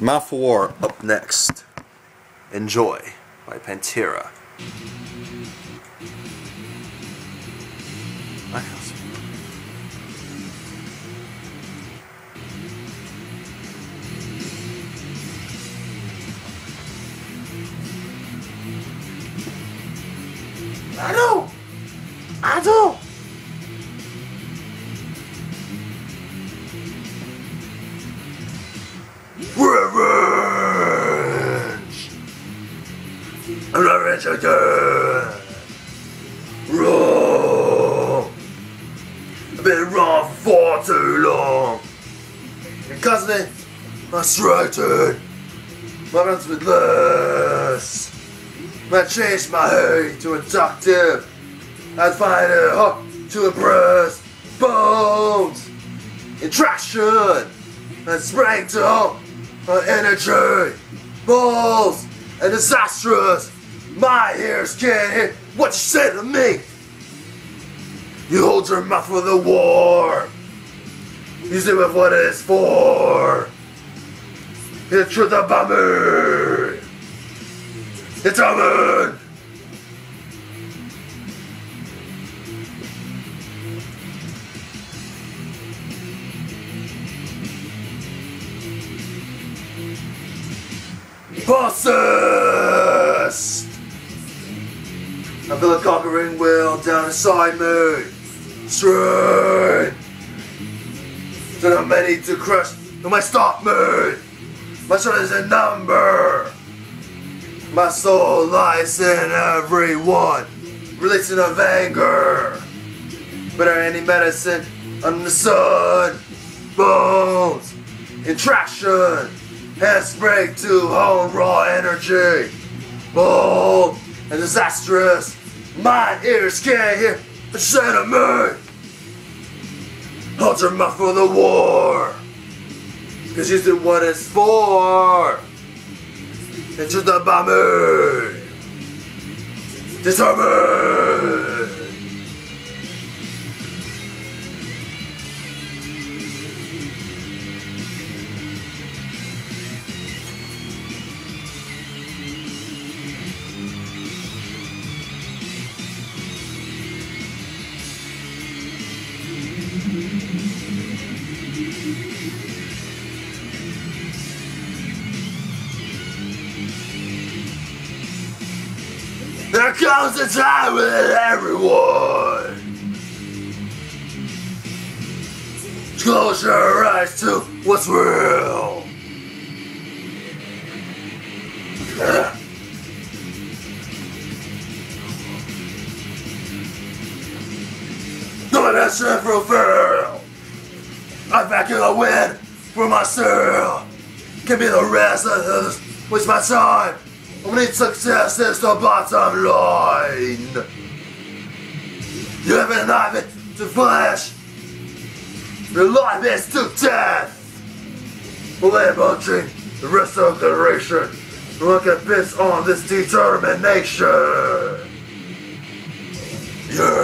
Mouth for War up next. Enjoy by Pantera. I know! I do! Revenge! I've been wrong for too long! And constantly frustrated! My runs with less! I changed my hate to a inductive! I'd find it hard to impress bones! Interaction! And sprang to hope my energy, balls, and disastrous. My ears can't hear what you say to me. You hold your mouth for the war. You it with what it is for. It's truth about me. It's coming. Possessed! I feel a conquering will down inside me. Strain! So I'm to crush, no might stop me. My soul is a number. My soul lies in everyone. Releasing of anger. Better any medicine under the sun. Bones. Interaction. Hands break to hone raw energy. Bold and disastrous. My ears can't hear the sound of me. Hold your mouth for the war. Cause you see what it's for. It's just about me. Determined. There comes a time with everyone. Close your eyes to what's real. No one has to fulfill. I back in the wind for myself. Can be the rest of this. Waste my time. Need success is the bottom line. You have an eye to flesh. Your life is to death. Laboring the rest of the generation. Look at this on this determination. Yeah.